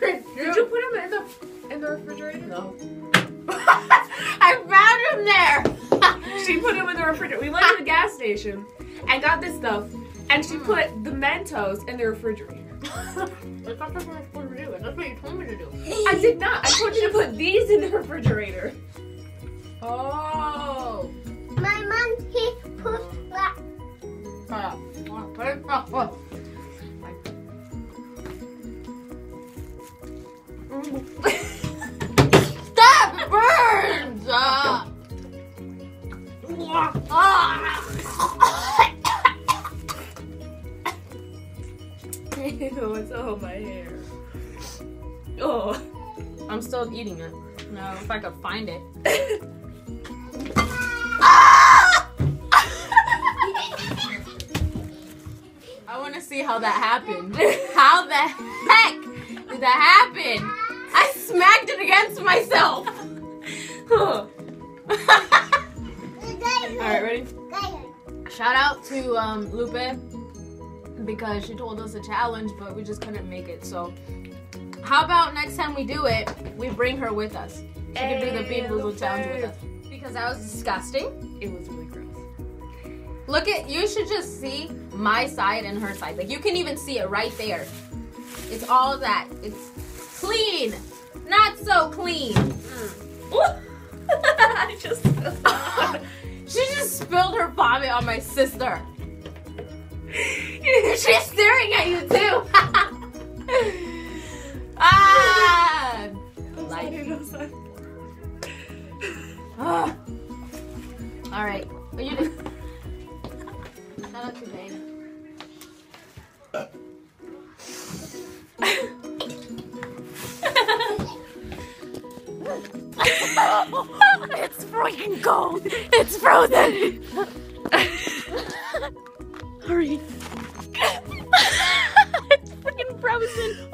Did you put them in the in the refrigerator? No. I found him there. She put them in the refrigerator. We went to the gas station and got this stuff, and she hmm. put the Mentos in the refrigerator. That's not what I'm supposed to do. That's what you told me to do. I did not. I told you to put these in the refrigerator. Oh. My mom, he put that. Shut up. Put it up. Stop! It burns! Ah. Ew, it's all my hair. Oh. I'm still eating it. No, if I could find it. I want to see how that happened. How the heck did that happen? I smacked it against myself. Alright, ready? Shout out to um, Lupe because she told us a challenge, but we just couldn't make it. So, how about next time we do it, we bring her with us? She can do the Hey, BeanBoozled challenge with us. Because that was disgusting. It was really gross. Look at you should just see my side and her side. Like you can even see it right there. It's all that. It's clean. Not so clean. I just. she just spilled her vomit on my sister. She's staring at you too. ah! Life. Ah. All right. Are you Shout out to. it's freaking cold. It's frozen. Hurry. it's freaking frozen.